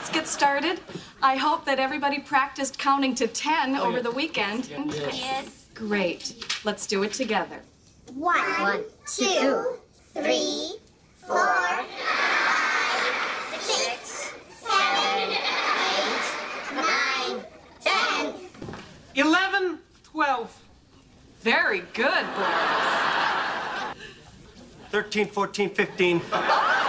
let's get started. I hope that everybody practiced counting to 10 over the weekend. Yes. Great. Let's do it together. One, One, two, three, four, five, six, seven, eight, nine, ten. 11, Very good, boys. 13, 14, 15.